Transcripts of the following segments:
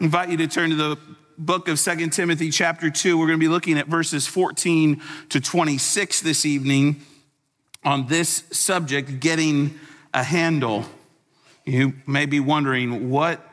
Invite you to turn to the book of Second Timothy, chapter 2. We're going to be looking at verses 14 to 26 this evening on this subject, getting a handle. You may be wondering, what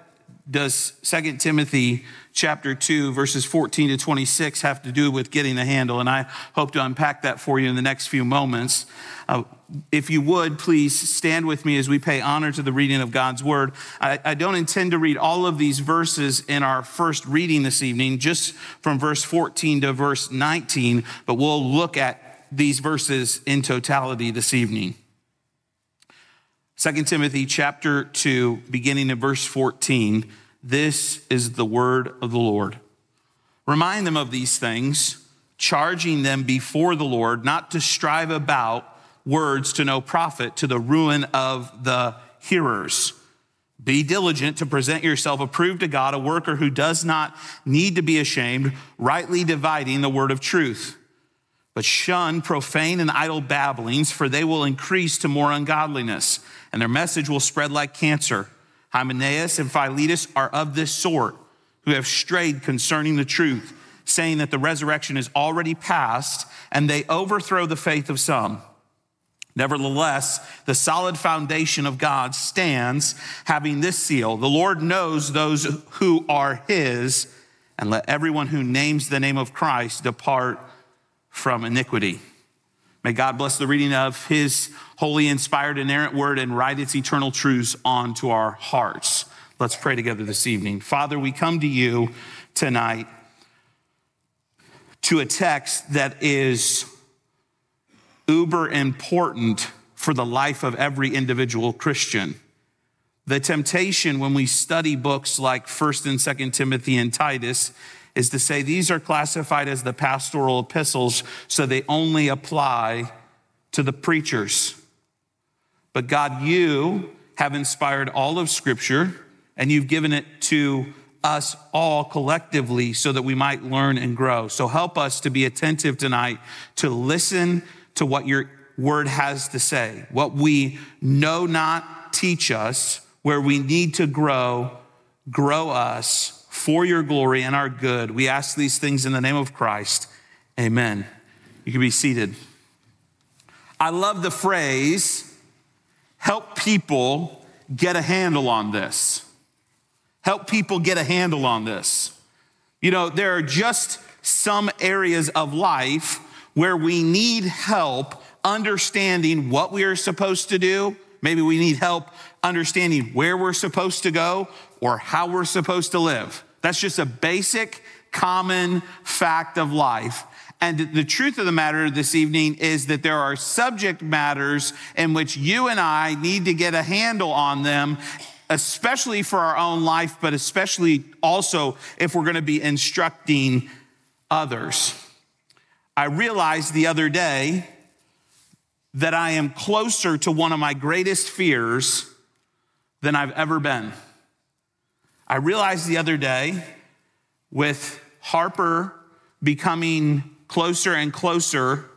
does Second Timothy chapter 2, verses 14 to 26 have to do with getting a handle? And I hope to unpack that for you in the next few moments. Uh, if you would, please stand with me as we pay honor to the reading of God's word. I, I don't intend to read all of these verses in our first reading this evening, just from verse 14 to verse 19, but we'll look at these verses in totality this evening. 2 Timothy chapter 2, beginning in verse 14. This is the word of the Lord. Remind them of these things, charging them before the Lord not to strive about words to no profit to the ruin of the hearers. Be diligent to present yourself approved to God, a worker who does not need to be ashamed, rightly dividing the word of truth. But shun profane and idle babblings, for they will increase to more ungodliness, and their message will spread like cancer. Hymenaeus and Philetus are of this sort, who have strayed concerning the truth, saying that the resurrection is already past, and they overthrow the faith of some. Nevertheless, the solid foundation of God stands, having this seal The Lord knows those who are his, and let everyone who names the name of Christ depart from iniquity. May God bless the reading of his holy, inspired, inerrant word and write its eternal truths onto our hearts. Let's pray together this evening. Father, we come to you tonight to a text that is uber important for the life of every individual Christian. The temptation when we study books like 1st and 2nd Timothy and Titus is to say these are classified as the pastoral epistles, so they only apply to the preachers. But God, you have inspired all of Scripture and you've given it to us all collectively so that we might learn and grow. So help us to be attentive tonight to listen to what your word has to say. What we know not, teach us. Where we need to grow, grow us for your glory and our good. We ask these things in the name of Christ. Amen. You can be seated. I love the phrase, help people get a handle on this. Help people get a handle on this. You know, there are just some areas of life where we need help understanding what we are supposed to do. Maybe we need help understanding where we're supposed to go or how we're supposed to live. That's just a basic, common fact of life. And the truth of the matter this evening is that there are subject matters in which you and I need to get a handle on them, especially for our own life, but especially also if we're going to be instructing others. I realized the other day that I am closer to one of my greatest fears than I've ever been. I realized the other day with Harper becoming closer and closer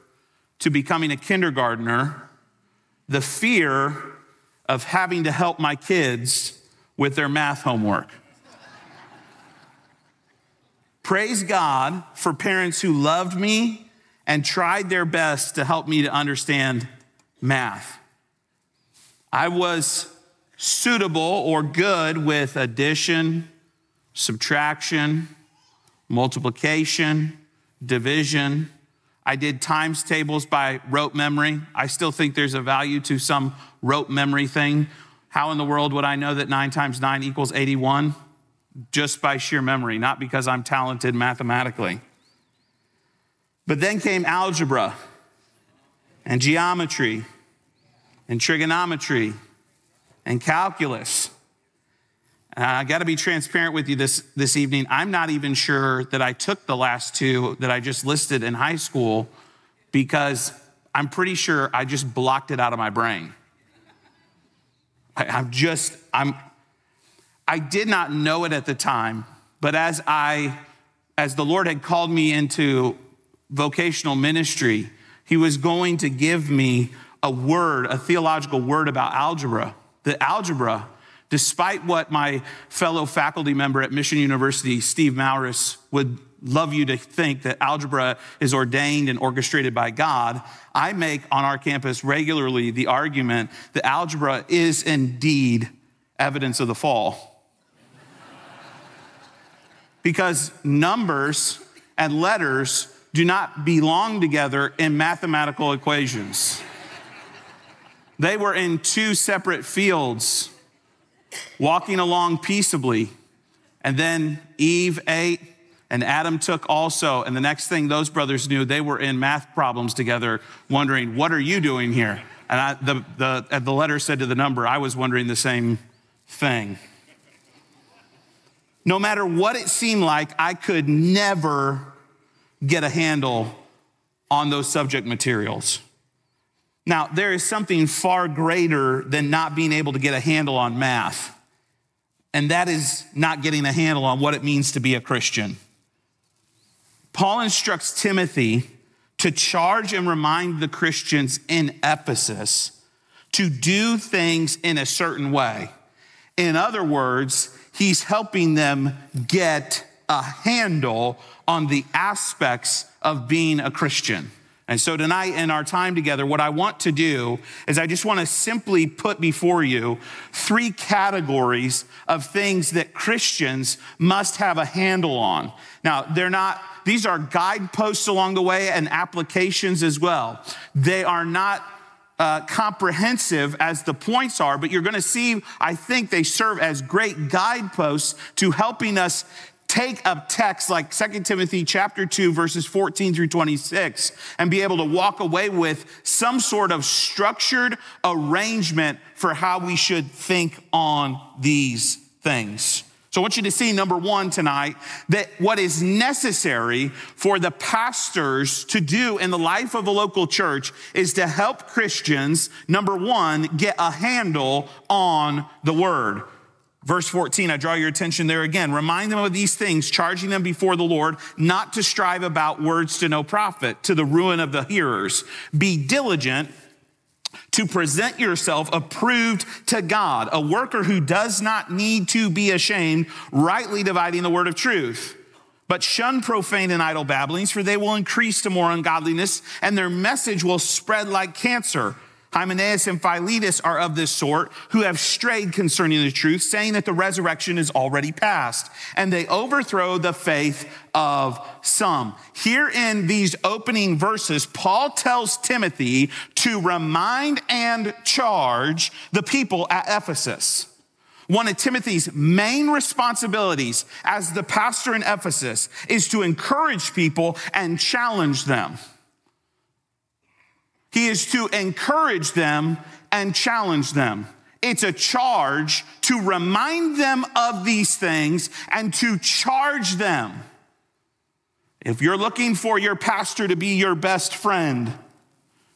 to becoming a kindergartner, the fear of having to help my kids with their math homework. Praise God for parents who loved me and tried their best to help me to understand math. I was suitable or good with addition, subtraction, multiplication, division. I did times tables by rote memory. I still think there's a value to some rote memory thing. How in the world would I know that 9 times 9 equals 81? Just by sheer memory, not because I'm talented mathematically. But then came algebra and geometry and trigonometry and calculus. And I got to be transparent with you this, this evening. I'm not even sure that I took the last two that I just listed in high school because I'm pretty sure I just blocked it out of my brain. I, I'm just, I'm, I did not know it at the time, but as I, as the Lord had called me into vocational ministry, he was going to give me a word, a theological word about algebra. The algebra Despite what my fellow faculty member at Mission University, Steve Maurus, would love you to think that algebra is ordained and orchestrated by God, I make on our campus regularly the argument that algebra is indeed evidence of the fall. because numbers and letters do not belong together in mathematical equations. They were in two separate fields, walking along peaceably. And then Eve ate, and Adam took also. And the next thing those brothers knew, they were in math problems together, wondering, What are you doing here? And I, the, the, the letter said to the number, I was wondering the same thing. No matter what it seemed like, I could never get a handle on those subject materials. Now, there is something far greater than not being able to get a handle on math, and that is not getting a handle on what it means to be a Christian. Paul instructs Timothy to charge and remind the Christians in Ephesus to do things in a certain way. In other words, he's helping them get a handle on the aspects of being a Christian. And so tonight in our time together, what I want to do is I just want to simply put before you three categories of things that Christians must have a handle on. Now, they're not, these are guideposts along the way and applications as well. They are not uh, comprehensive as the points are, but you're going to see, I think they serve as great guideposts to helping us take a text like 2 Timothy chapter 2 verses 14 through 26 and be able to walk away with some sort of structured arrangement for how we should think on these things. So I want you to see number 1 tonight that what is necessary for the pastors to do in the life of a local church is to help Christians number 1 get a handle on the word. Verse 14, I draw your attention there again. Remind them of these things, charging them before the Lord, not to strive about words to no profit, to the ruin of the hearers. Be diligent to present yourself approved to God, a worker who does not need to be ashamed, rightly dividing the word of truth. But shun profane and idle babblings, for they will increase to more ungodliness, and their message will spread like cancer. Hymenaeus and Philetus are of this sort, who have strayed concerning the truth, saying that the resurrection is already past, and they overthrow the faith of some. Here in these opening verses, Paul tells Timothy to remind and charge the people at Ephesus. One of Timothy's main responsibilities as the pastor in Ephesus is to encourage people and challenge them. He is to encourage them and challenge them. It's a charge to remind them of these things and to charge them. If you're looking for your pastor to be your best friend,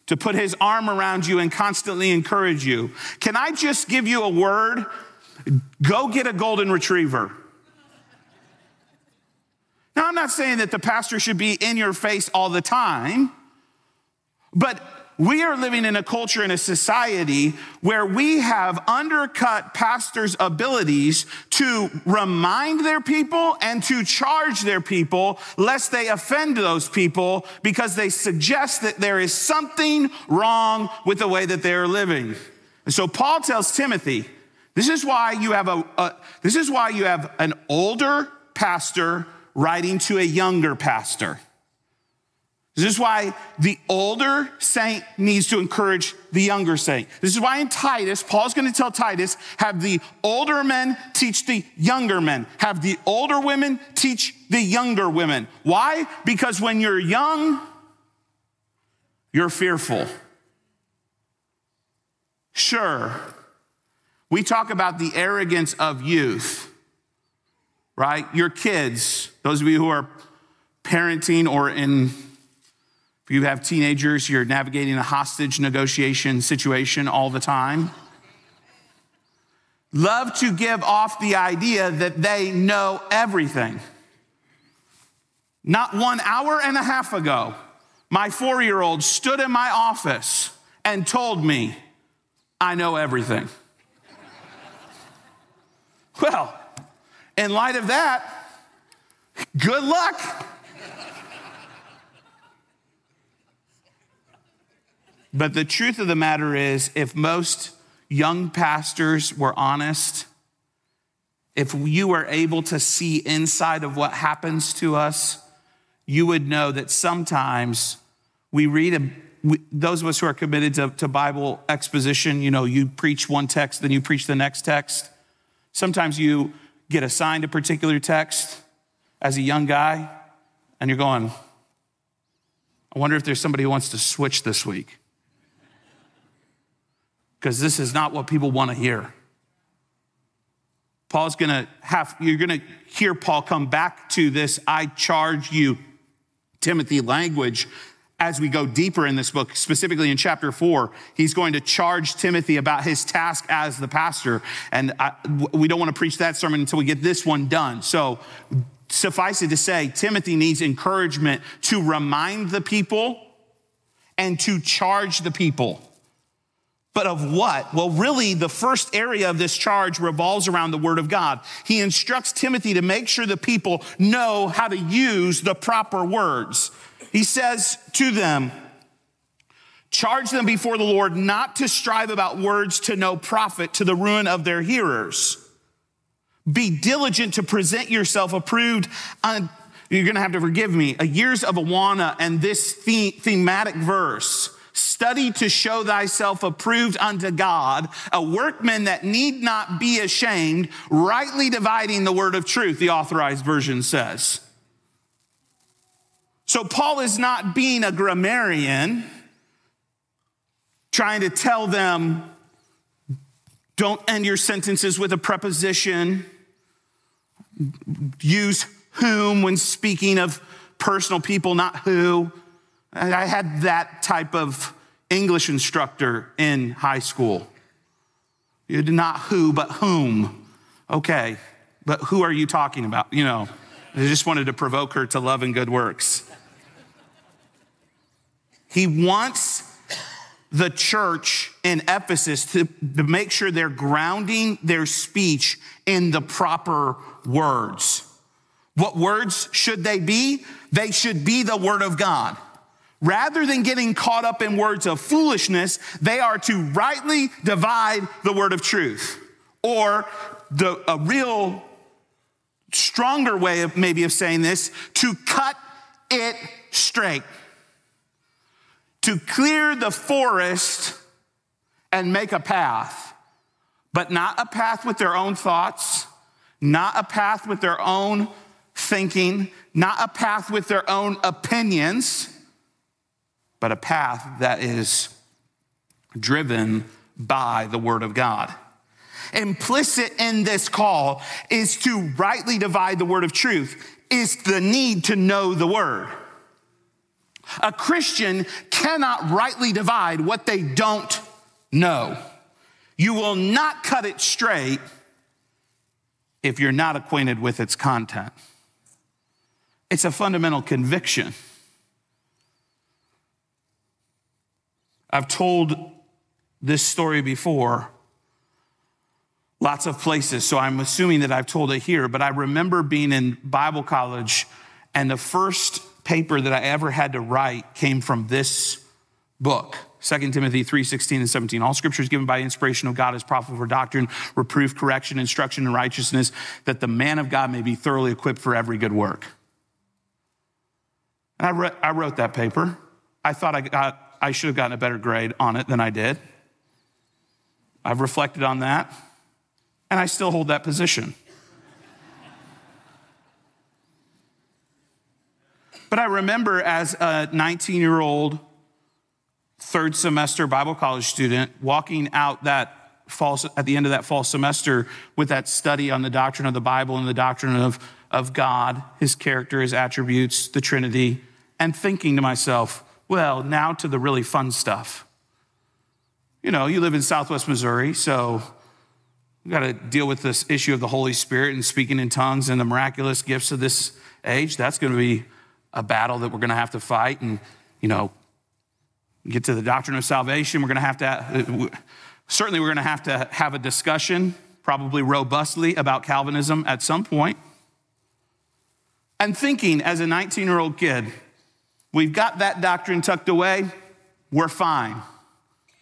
to put his arm around you and constantly encourage you, can I just give you a word? Go get a golden retriever. Now, I'm not saying that the pastor should be in your face all the time, but we are living in a culture in a society where we have undercut pastors' abilities to remind their people and to charge their people lest they offend those people because they suggest that there is something wrong with the way that they are living. And so Paul tells Timothy, this is why you have a, a this is why you have an older pastor writing to a younger pastor. This is why the older saint needs to encourage the younger saint. This is why in Titus, Paul's going to tell Titus, have the older men teach the younger men, have the older women teach the younger women. Why? Because when you're young, you're fearful. Sure, we talk about the arrogance of youth, right? Your kids, those of you who are parenting or in if you have teenagers, you're navigating a hostage negotiation situation all the time. Love to give off the idea that they know everything. Not one hour and a half ago, my four year old stood in my office and told me, I know everything. Well, in light of that, good luck. But the truth of the matter is, if most young pastors were honest, if you were able to see inside of what happens to us, you would know that sometimes we read a, we, those of us who are committed to, to Bible exposition, you know, you preach one text, then you preach the next text. Sometimes you get assigned a particular text as a young guy, and you're going, I wonder if there's somebody who wants to switch this week. Because this is not what people want to hear. Paul's gonna have, you're gonna hear Paul come back to this I charge you, Timothy language as we go deeper in this book, specifically in chapter four, he's going to charge Timothy about his task as the pastor. And I, we don't want to preach that sermon until we get this one done. So suffice it to say, Timothy needs encouragement to remind the people and to charge the people. But of what? Well, really, the first area of this charge revolves around the Word of God. He instructs Timothy to make sure the people know how to use the proper words. He says to them, Charge them before the Lord not to strive about words to no profit to the ruin of their hearers. Be diligent to present yourself approved. On, you're going to have to forgive me. A years of Awana and this the, thematic verse. Study to show thyself approved unto God, a workman that need not be ashamed, rightly dividing the word of truth, the authorized version says. So Paul is not being a grammarian trying to tell them don't end your sentences with a preposition, use whom when speaking of personal people, not who. I had that type of English instructor in high school. You did not who, but whom. Okay, but who are you talking about? You know, I just wanted to provoke her to love and good works. He wants the church in Ephesus to, to make sure they're grounding their speech in the proper words. What words should they be? They should be the word of God. Rather than getting caught up in words of foolishness, they are to rightly divide the word of truth. Or the, a real stronger way of maybe of saying this, to cut it straight. To clear the forest and make a path, but not a path with their own thoughts, not a path with their own thinking, not a path with their own opinions, but a path that is driven by the Word of God. Implicit in this call is to rightly divide the Word of truth, is the need to know the Word. A Christian cannot rightly divide what they don't know. You will not cut it straight if you're not acquainted with its content. It's a fundamental conviction. I've told this story before, lots of places, so I'm assuming that I've told it here, but I remember being in Bible college and the first paper that I ever had to write came from this book. 2 Timothy 3 16 and 17. All scripture is given by inspiration of God as profitable for doctrine, reproof, correction, instruction in righteousness, that the man of God may be thoroughly equipped for every good work. And I, re- I wrote that paper. I thought I, got, I should have gotten a better grade on it than I did. I've reflected on that, and I still hold that position. But I remember as a 19 year old, third semester Bible college student walking out that fall, at the end of that fall semester with that study on the doctrine of the Bible and the doctrine of, of God, his character, his attributes, the Trinity, and thinking to myself, well, now to the really fun stuff. You know, you live in Southwest Missouri, so we got to deal with this issue of the Holy Spirit and speaking in tongues and the miraculous gifts of this age. That's going to be a battle that we're going to have to fight and, you know, get to the doctrine of salvation. We're going to have to, certainly, we're going to have to have a discussion probably robustly about Calvinism at some point. and thinking as a 19 year old kid, we've got that doctrine tucked away, we're fine.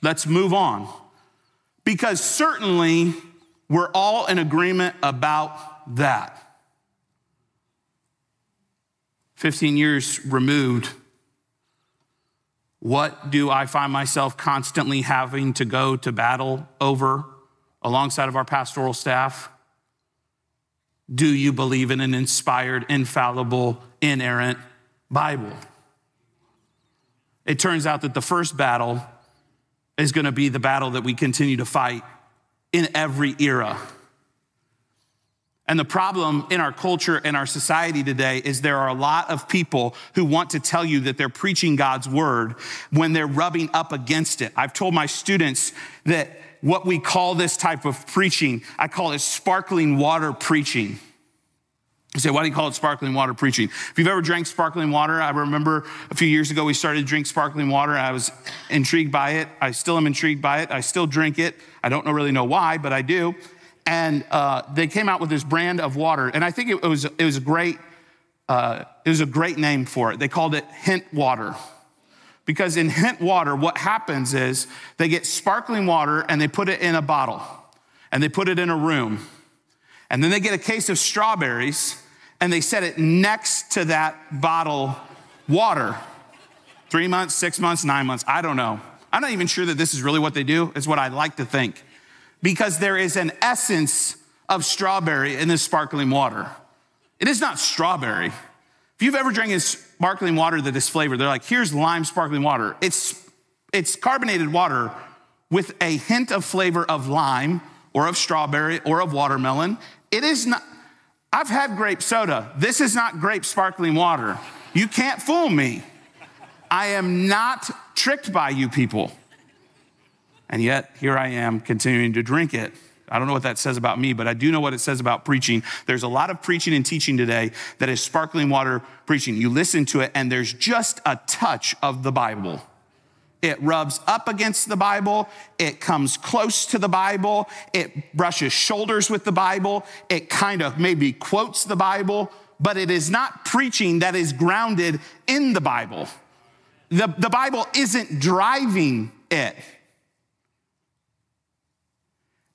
Let's move on. Because certainly we're all in agreement about that. 15 years removed, what do I find myself constantly having to go to battle over alongside of our pastoral staff? Do you believe in an inspired, infallible, inerrant Bible? It turns out that the first battle is going to be the battle that we continue to fight in every era. And the problem in our culture and our society today is there are a lot of people who want to tell you that they're preaching God's word when they're rubbing up against it. I've told my students that what we call this type of preaching, I call it sparkling water preaching. You say, why do you call it sparkling water preaching? If you've ever drank sparkling water, I remember a few years ago we started to drink sparkling water. I was intrigued by it. I still am intrigued by it. I still drink it. I don't really know why, but I do. And uh, they came out with this brand of water, and I think it was it was a great uh, it was a great name for it. They called it Hint Water. Because in Hint Water, what happens is they get sparkling water and they put it in a bottle and they put it in a room. And then they get a case of strawberries and they set it next to that bottle water. Three months, six months, nine months, I don't know. I'm not even sure that this is really what they do, it's what I like to think. Because there is an essence of strawberry in this sparkling water. It is not strawberry. If you've ever drank sparkling water that is flavored, they're like, here's lime sparkling water. It's, it's carbonated water with a hint of flavor of lime or of strawberry or of watermelon. It is not, I've had grape soda. This is not grape sparkling water. You can't fool me. I am not tricked by you people. And yet, here I am continuing to drink it. I don't know what that says about me, but I do know what it says about preaching. There's a lot of preaching and teaching today that is sparkling water preaching. You listen to it, and there's just a touch of the Bible. It rubs up against the Bible. It comes close to the Bible. It brushes shoulders with the Bible. It kind of maybe quotes the Bible, but it is not preaching that is grounded in the Bible. The, the Bible isn't driving it.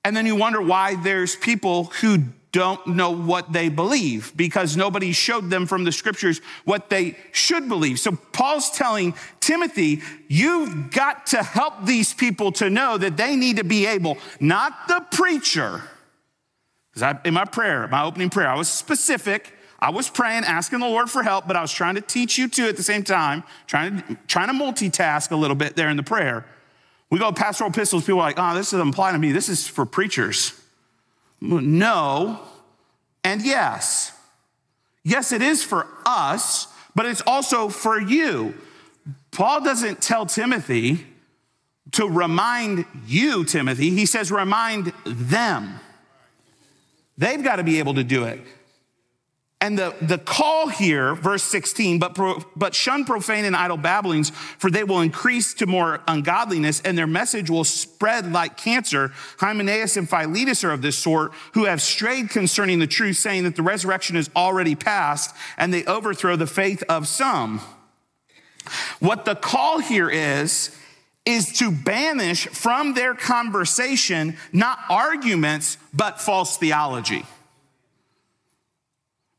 And then you wonder why there's people who don't know what they believe because nobody showed them from the scriptures what they should believe. So Paul's telling Timothy, you've got to help these people to know that they need to be able, not the preacher, because in my prayer, my opening prayer, I was specific. I was praying, asking the Lord for help, but I was trying to teach you too at the same time, trying to, trying to multitask a little bit there in the prayer. We go pastoral epistles, people are like, oh, this is applying to me. This is for preachers. No, and yes. Yes, it is for us, but it's also for you. Paul doesn't tell Timothy to remind you, Timothy. He says, remind them. They've got to be able to do it. And the, the call here, verse 16, but, pro, but shun profane and idle babblings, for they will increase to more ungodliness, and their message will spread like cancer. Hymenaeus and Philetus are of this sort, who have strayed concerning the truth, saying that the resurrection is already past, and they overthrow the faith of some. What the call here is, is to banish from their conversation not arguments, but false theology.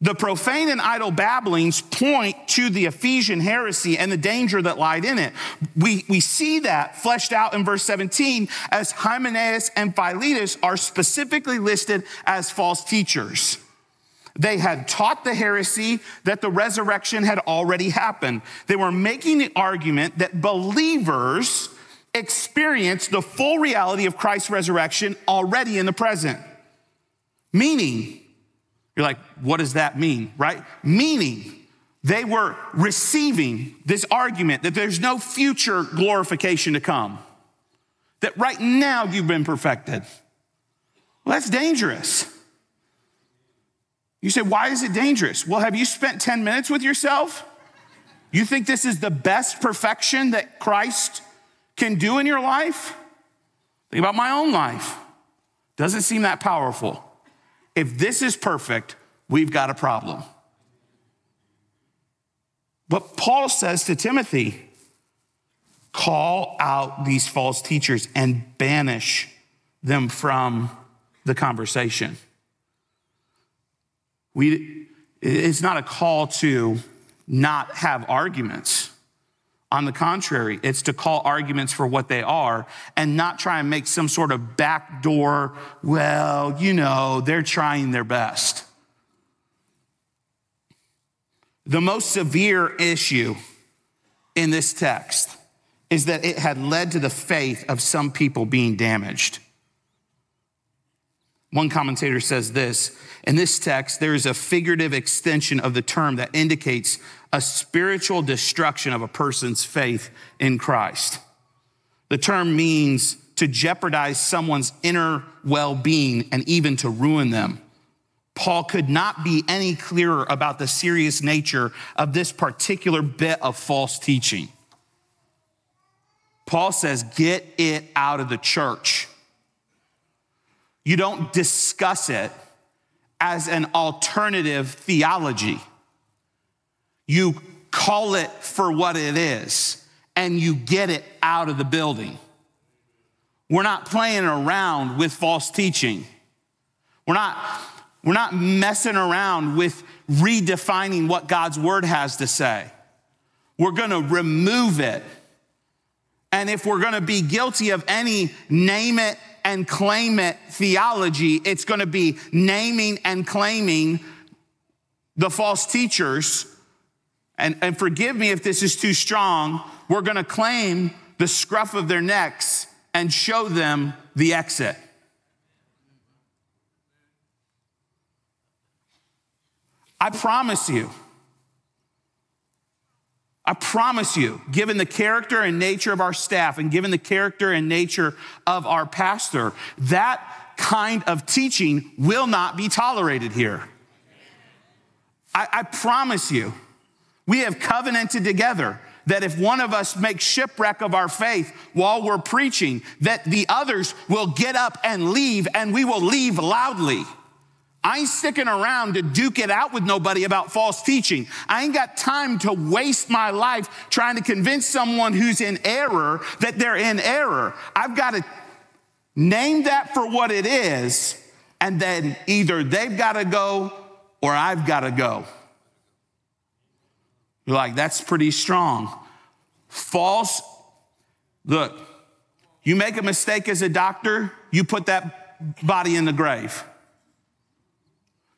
The profane and idle babblings point to the Ephesian heresy and the danger that lied in it. We, we see that fleshed out in verse 17 as Hymenaeus and Philetus are specifically listed as false teachers. They had taught the heresy that the resurrection had already happened. They were making the argument that believers experience the full reality of Christ's resurrection already in the present. Meaning, you're like, what does that mean, right? Meaning, they were receiving this argument that there's no future glorification to come, that right now you've been perfected. Well, that's dangerous. You say, why is it dangerous? Well, have you spent 10 minutes with yourself? You think this is the best perfection that Christ can do in your life? Think about my own life. Doesn't seem that powerful. If this is perfect, we've got a problem. But Paul says to Timothy, call out these false teachers and banish them from the conversation. We, it's not a call to not have arguments. On the contrary, it's to call arguments for what they are and not try and make some sort of backdoor, well, you know, they're trying their best. The most severe issue in this text is that it had led to the faith of some people being damaged. One commentator says this in this text, there is a figurative extension of the term that indicates a spiritual destruction of a person's faith in Christ. The term means to jeopardize someone's inner well being and even to ruin them. Paul could not be any clearer about the serious nature of this particular bit of false teaching. Paul says, get it out of the church. You don't discuss it as an alternative theology. You call it for what it is and you get it out of the building. We're not playing around with false teaching. We're not we're not messing around with redefining what God's word has to say. We're going to remove it. And if we're going to be guilty of any name it and claim it theology, it's going to be naming and claiming the false teachers. And, and forgive me if this is too strong. We're going to claim the scruff of their necks and show them the exit. I promise you, I promise you, given the character and nature of our staff and given the character and nature of our pastor, that kind of teaching will not be tolerated here. I, I promise you, we have covenanted together that if one of us makes shipwreck of our faith while we're preaching, that the others will get up and leave and we will leave loudly. I ain't sticking around to duke it out with nobody about false teaching. I ain't got time to waste my life trying to convince someone who's in error that they're in error. I've got to name that for what it is, and then either they've got to go or I've got to go. You're like, that's pretty strong. False, look, you make a mistake as a doctor, you put that body in the grave.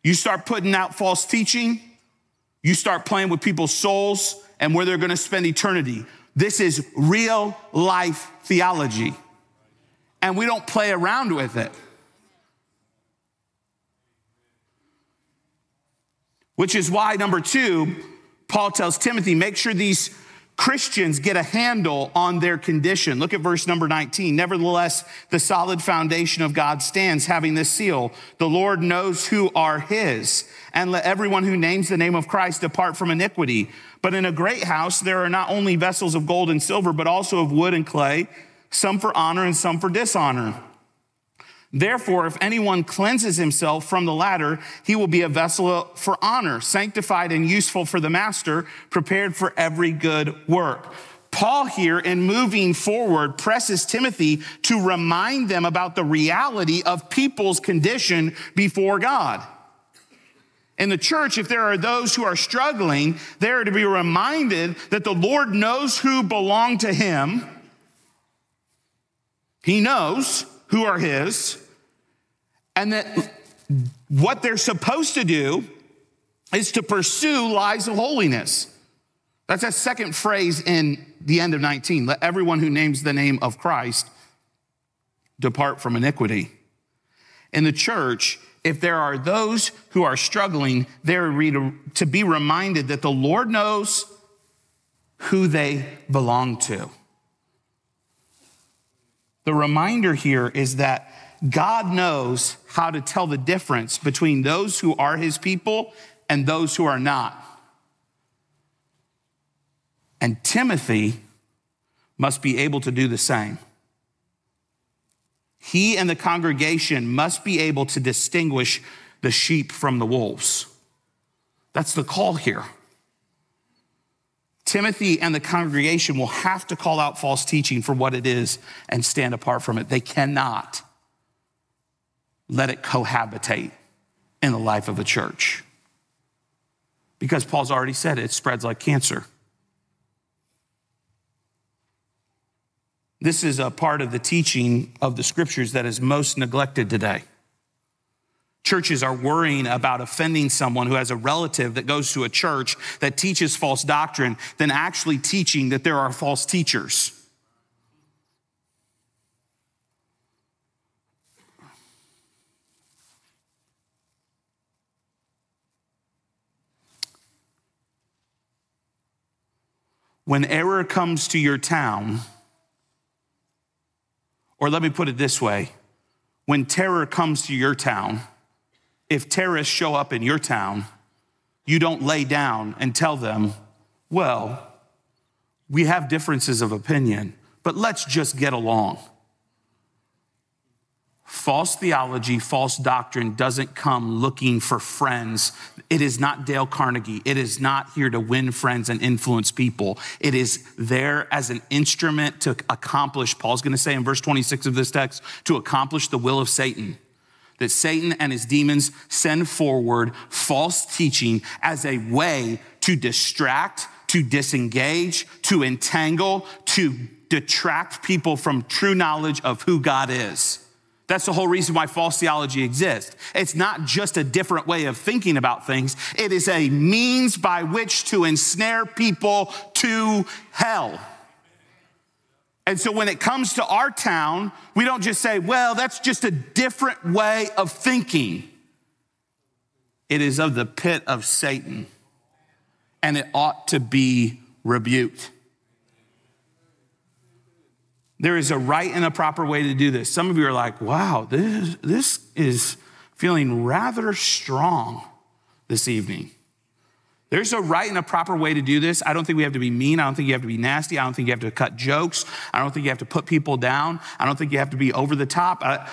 You start putting out false teaching, you start playing with people's souls and where they're gonna spend eternity. This is real life theology. And we don't play around with it. Which is why, number two, Paul tells Timothy, make sure these Christians get a handle on their condition. Look at verse number 19. Nevertheless, the solid foundation of God stands, having this seal The Lord knows who are his, and let everyone who names the name of Christ depart from iniquity. But in a great house, there are not only vessels of gold and silver, but also of wood and clay, some for honor and some for dishonor. Therefore, if anyone cleanses himself from the latter, he will be a vessel for honor, sanctified and useful for the master, prepared for every good work. Paul here, in moving forward, presses Timothy to remind them about the reality of people's condition before God. In the church, if there are those who are struggling, they are to be reminded that the Lord knows who belong to him. He knows who are his, and that what they're supposed to do is to pursue lives of holiness. That's that second phrase in the end of 19. Let everyone who names the name of Christ depart from iniquity. In the church, if there are those who are struggling, they're to be reminded that the Lord knows who they belong to. The reminder here is that God knows how to tell the difference between those who are his people and those who are not. And Timothy must be able to do the same. He and the congregation must be able to distinguish the sheep from the wolves. That's the call here. Timothy and the congregation will have to call out false teaching for what it is and stand apart from it. They cannot let it cohabitate in the life of the church. Because Paul's already said it, it spreads like cancer. This is a part of the teaching of the scriptures that is most neglected today. Churches are worrying about offending someone who has a relative that goes to a church that teaches false doctrine than actually teaching that there are false teachers. When error comes to your town, or let me put it this way when terror comes to your town, if terrorists show up in your town, you don't lay down and tell them, well, we have differences of opinion, but let's just get along. False theology, false doctrine doesn't come looking for friends. It is not Dale Carnegie. It is not here to win friends and influence people. It is there as an instrument to accomplish, Paul's going to say in verse 26 of this text, to accomplish the will of Satan. That Satan and his demons send forward false teaching as a way to distract, to disengage, to entangle, to detract people from true knowledge of who God is. That's the whole reason why false theology exists. It's not just a different way of thinking about things, it is a means by which to ensnare people to hell. And so when it comes to our town, we don't just say, well, that's just a different way of thinking. It is of the pit of Satan, and it ought to be rebuked. There is a right and a proper way to do this. Some of you are like, wow, this, this is feeling rather strong this evening. There's a right and a proper way to do this. I don't think we have to be mean. I don't think you have to be nasty. I don't think you have to cut jokes. I don't think you have to put people down. I don't think you have to be over the top. I,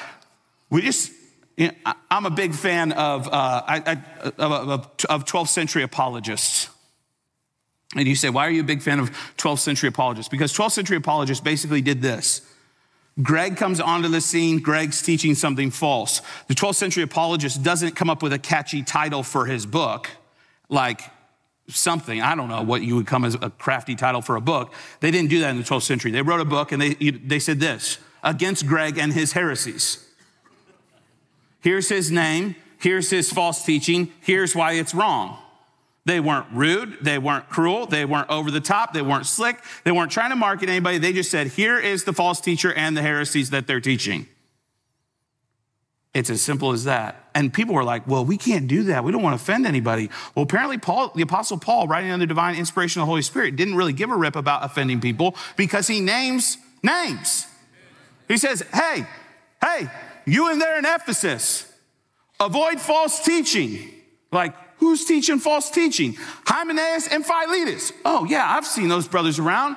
we just, you know, I'm a big fan of, uh, I, I, of, of 12th century apologists. And you say, why are you a big fan of 12th century apologists? Because 12th century apologists basically did this. Greg comes onto the scene, Greg's teaching something false. The 12th century apologist doesn't come up with a catchy title for his book, like something, I don't know what you would come as a crafty title for a book. They didn't do that in the 12th century. They wrote a book and they, they said this against Greg and his heresies. Here's his name, here's his false teaching, here's why it's wrong. They weren't rude. They weren't cruel. They weren't over the top. They weren't slick. They weren't trying to market anybody. They just said, here is the false teacher and the heresies that they're teaching. It's as simple as that. And people were like, well, we can't do that. We don't want to offend anybody. Well, apparently, Paul, the Apostle Paul, writing under divine inspiration of the Holy Spirit, didn't really give a rip about offending people because he names names. He says, hey, hey, you in there in Ephesus, avoid false teaching. Like, Who's teaching false teaching? Hymenaeus and Philetus. Oh, yeah, I've seen those brothers around.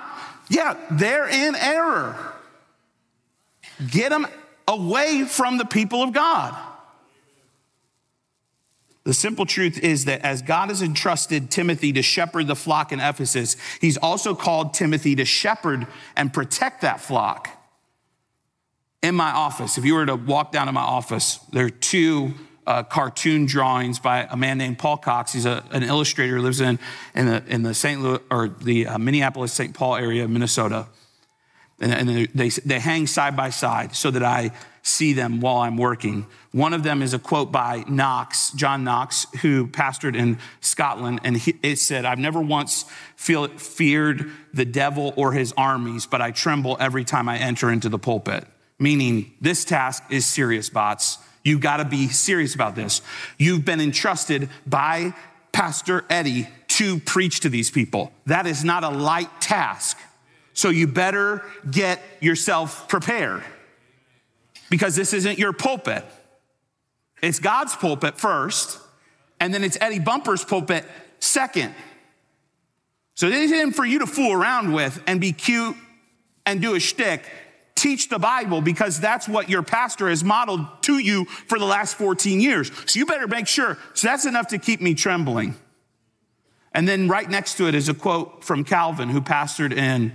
Yeah, they're in error. Get them away from the people of God. The simple truth is that as God has entrusted Timothy to shepherd the flock in Ephesus, he's also called Timothy to shepherd and protect that flock. In my office, if you were to walk down to my office, there are two uh, cartoon drawings by a man named Paul Cox. He's a, an illustrator who lives in, in the, in the St. Louis or the uh, Minneapolis, St. Paul area of Minnesota. And, and they, they hang side by side so that I see them while I'm working. One of them is a quote by Knox, John Knox, who pastored in Scotland. And he, it said, I've never once feel, feared the devil or his armies, but I tremble every time I enter into the pulpit. Meaning, this task is serious, Botts. You got to be serious about this. You've been entrusted by Pastor Eddie to preach to these people. That is not a light task. So you better get yourself prepared because this isn't your pulpit. It's God's pulpit first, and then it's Eddie Bumpers' pulpit second. So this isn't for you to fool around with and be cute and do a shtick teach the Bible because that's what your pastor has modeled to you for the last 14 years. So you better make sure. So that's enough to keep me trembling. And then right next to it is a quote from Calvin, who pastored in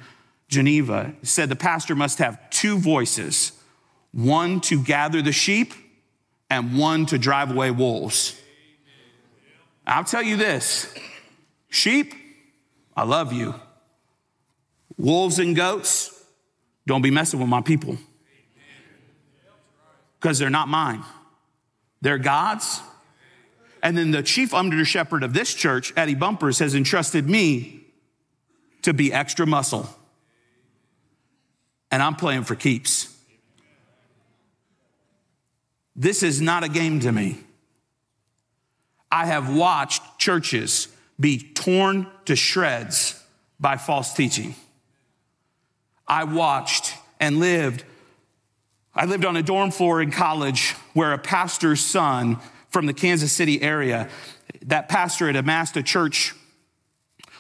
Geneva. Said, The pastor must have two voices one to gather the sheep and one to drive away wolves. I'll tell you this sheep, I love you. Wolves and goats, don't be messing with my people because they're not mine. They're God's. And then the chief under shepherd of this church, Eddie Bumpers, has entrusted me to be extra muscle. And I'm playing for keeps. This is not a game to me. I have watched churches be torn to shreds by false teaching. I watched and lived. I lived on a dorm floor in college where a pastor's son from the Kansas City area, that pastor had amassed a church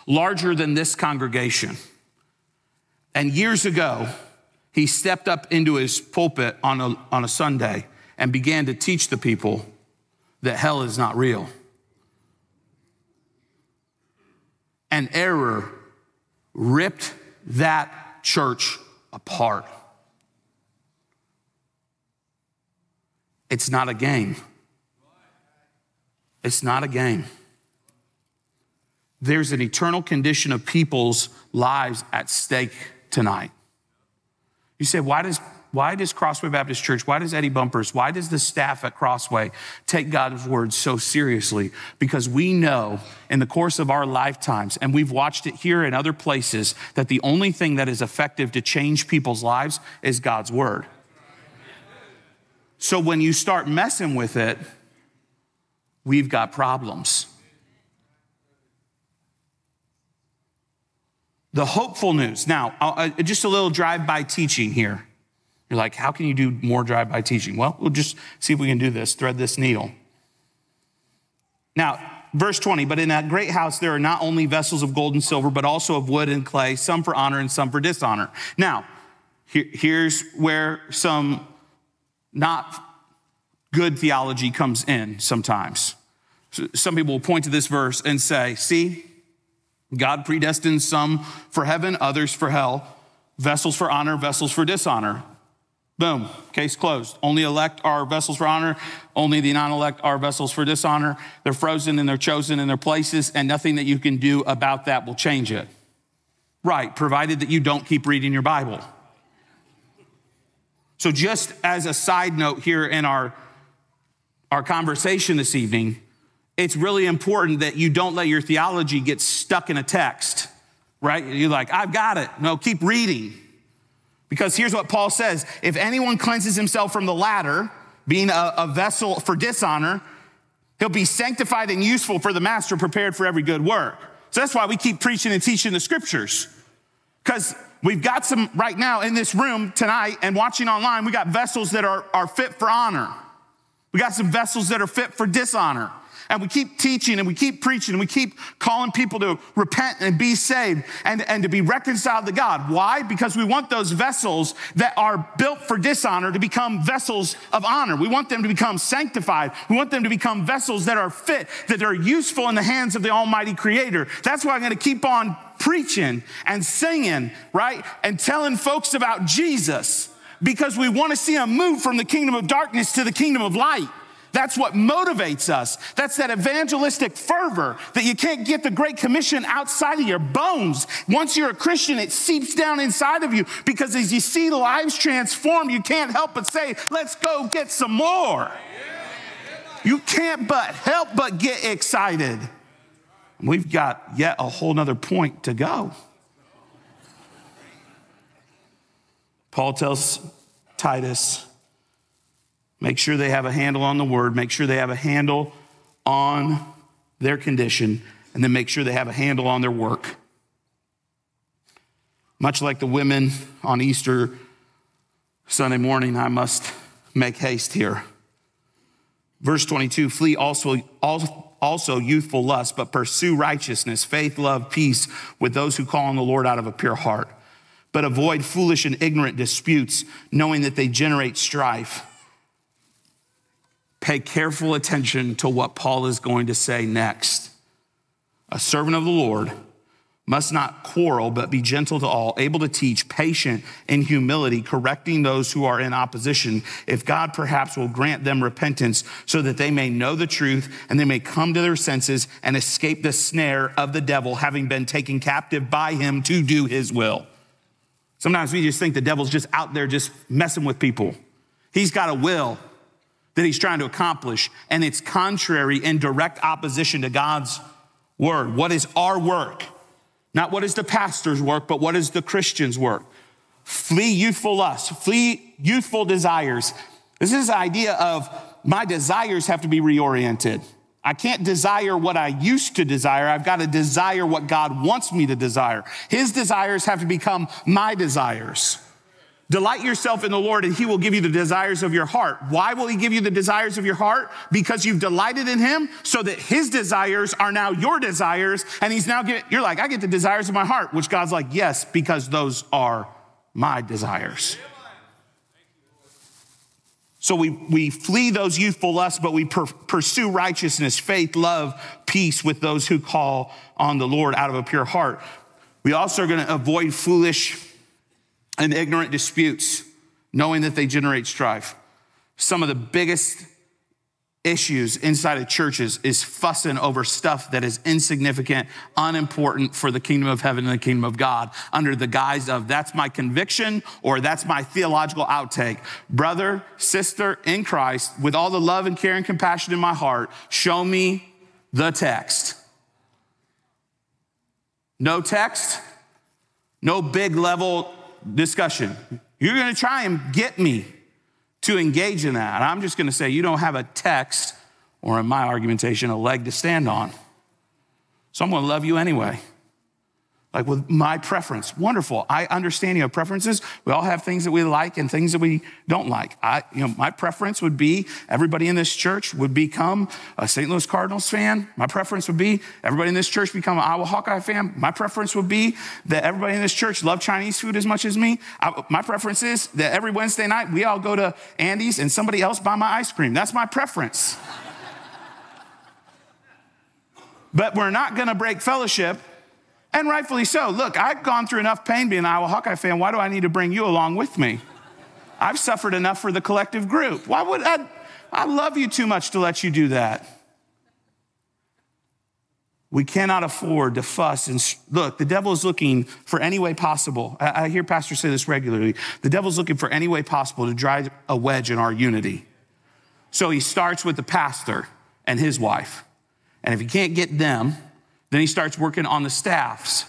larger than this congregation. And years ago, he stepped up into his pulpit on a, on a Sunday and began to teach the people that hell is not real. And error ripped that church apart. It's not a game. It's not a game. There's an eternal condition of people's lives at stake tonight. You say, why does why does Crossway Baptist Church, why does Eddie Bumpers, why does the staff at Crossway take God's word so seriously? Because we know in the course of our lifetimes, and we've watched it here and other places, that the only thing that is effective to change people's lives is God's word. So when you start messing with it, we've got problems. The hopeful news. Now, uh, just a little drive by teaching here. You're like, how can you do more drive by teaching? Well, we'll just see if we can do this, thread this needle. Now, verse 20, but in that great house there are not only vessels of gold and silver, but also of wood and clay, some for honor and some for dishonor. Now, here, here's where some not good theology comes in sometimes. Some people will point to this verse and say, see, God predestined some for heaven, others for hell, vessels for honor, vessels for dishonor. Boom, case closed. Only elect are vessels for honor, only the non elect are vessels for dishonor. They're frozen and they're chosen in their places, and nothing that you can do about that will change it. Right, provided that you don't keep reading your Bible. So, just as a side note here in our, our conversation this evening, it's really important that you don't let your theology get stuck in a text, right? You're like, I've got it. No, keep reading. Because here's what Paul says if anyone cleanses himself from the latter, being a, a, vessel for dishonor, he'll be sanctified and useful for the master, prepared for every good work. So that's why we keep preaching and teaching the scriptures. Because we've got some right now in this room tonight and watching online, we got vessels that are, are fit for honor. We got some vessels that are fit for dishonor. And we keep teaching and we keep preaching and we keep calling people to repent and be saved and, and to be reconciled to God. Why? Because we want those vessels that are built for dishonor to become vessels of honor. We want them to become sanctified. We want them to become vessels that are fit, that are useful in the hands of the Almighty Creator. That's why I'm going to keep on preaching and singing, right? And telling folks about Jesus because we want to see them move from the kingdom of darkness to the kingdom of light. That's what motivates us. That's that evangelistic fervor that you can't get the Great Commission outside of your bones. Once you're a Christian, it seeps down inside of you because as you see lives transformed, you can't help but say, let's go get some more. You can't but help but get excited. We've got yet a whole nother point to go. Paul tells Titus, Make sure they have a handle on the word, make sure they have a handle on their condition, and then make sure they have a handle on their work. Much like the women on Easter Sunday morning, I must make haste here. Verse 22 flee also, also youthful lust, but pursue righteousness, faith, love, peace with those who call on the Lord out of a pure heart. but avoid foolish and ignorant disputes, knowing that they generate strife. Pay careful attention to what Paul is going to say next. A servant of the Lord must not quarrel, but be gentle to all, able to teach, patient in humility, correcting those who are in opposition, if God perhaps will grant them repentance so that they may know the truth and they may come to their senses and escape the snare of the devil, having been taken captive by him to do his will. Sometimes we just think the devil's just out there just messing with people. He's got a will that he's trying to accomplish, and it's contrary in direct opposition to God's word. What is our work? Not what is the pastor's work, but what is the Christian's work. Flee youthful lust, flee youthful desires. This is the idea of my desires have to be reoriented. I can't desire what I used to desire. I've got to desire what God wants me to desire. His desires have to become my desires. Delight yourself in the Lord and he will give you the desires of your heart. Why will he give you the desires of your heart? Because you've delighted in him so that his desires are now your desires. And he's now getting, you're like, I get the desires of my heart, which God's like, yes, because those are my desires. So we, we flee those youthful lusts, but we per, pursue righteousness, faith, love, peace with those who call on the Lord out of a pure heart. We also are going to avoid foolish and ignorant disputes, knowing that they generate strife. Some of the biggest issues inside of churches is fussing over stuff that is insignificant, unimportant for the kingdom of heaven and the kingdom of God under the guise of that's my conviction or that's my theological outtake. Brother, sister in Christ, with all the love and care and compassion in my heart, show me the text. No text, no big level discussion. You're going to try and get me to engage in that. I'm just going to say, you don't have a text, or in my argumentation, a leg to stand on. So I'm going to love you anyway like with my preference. Wonderful. I understand you have preferences. We all have things that we like and things that we don't like. I, you know, my preference would be everybody in this church would become a St. Louis Cardinals fan. My preference would be everybody in this church become an Iowa Hawkeye fan. My preference would be that everybody in this church love Chinese food as much as me. I, my preference is that every Wednesday night we all go to Andy's and somebody else buy my ice cream. That's my preference. but we're not going to break fellowship and rightfully so. Look, I've gone through enough pain being an Iowa Hawkeye fan. Why do I need to bring you along with me? I've suffered enough for the collective group. Why would I? I love you too much to let you do that. We cannot afford to fuss and look. The devil is looking for any way possible. I hear pastors say this regularly. The devil's looking for any way possible to drive a wedge in our unity. So he starts with the pastor and his wife. And if he can't get them, then he starts working on the staff's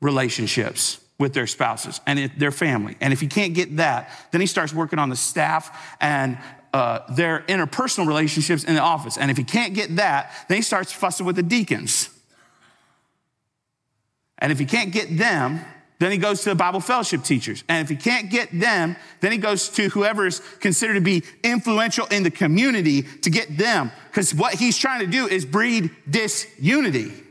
relationships with their spouses and their family. And if he can't get that, then he starts working on the staff and uh, their interpersonal relationships in the office. And if he can't get that, then he starts fussing with the deacons. And if he can't get them, then he goes to the Bible fellowship teachers. And if he can't get them, then he goes to whoever is considered to be influential in the community to get them. Because what he's trying to do is breed disunity.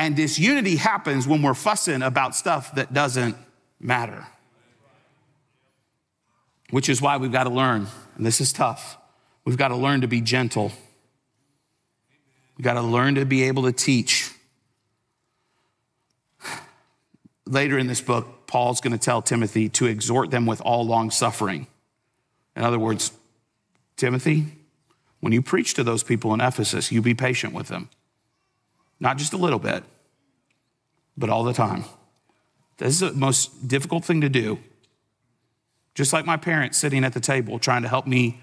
And disunity happens when we're fussing about stuff that doesn't matter. Which is why we've got to learn, and this is tough, we've got to learn to be gentle. We've got to learn to be able to teach. Later in this book, Paul's going to tell Timothy to exhort them with all long suffering. In other words, Timothy, when you preach to those people in Ephesus, you be patient with them. Not just a little bit, but all the time. This is the most difficult thing to do. Just like my parents sitting at the table trying to help me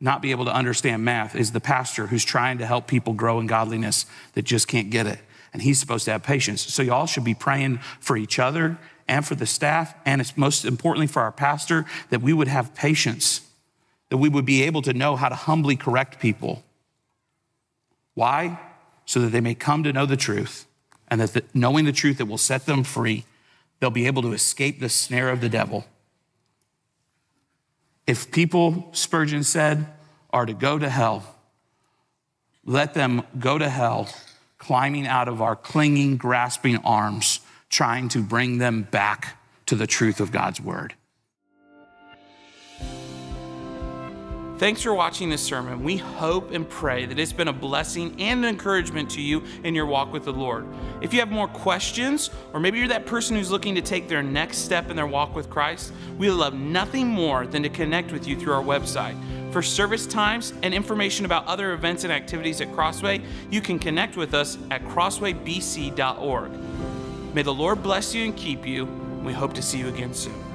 not be able to understand math is the pastor who's trying to help people grow in godliness that just can't get it. And he's supposed to have patience. So y'all should be praying for each other and for the staff, and it's most importantly for our pastor that we would have patience, that we would be able to know how to humbly correct people. Why? so that they may come to know the truth, and that the, knowing the truth that will set them free, they'll be able to escape the snare of the devil. If people, Spurgeon said, are to go to hell, let them go to hell, climbing out of our clinging, grasping arms trying to bring them back to the truth of God's word. Thanks for watching this sermon. We hope and pray that it's been a blessing and an encouragement to you in your walk with the Lord. If you have more questions, or maybe you're that person who's looking to take their next step in their walk with Christ, we love nothing more than to connect with you through our website. For service times and information about other events and activities at Crossway, you can connect with us at crosswaybc.org. May the Lord bless you and keep you. We hope to see you again soon.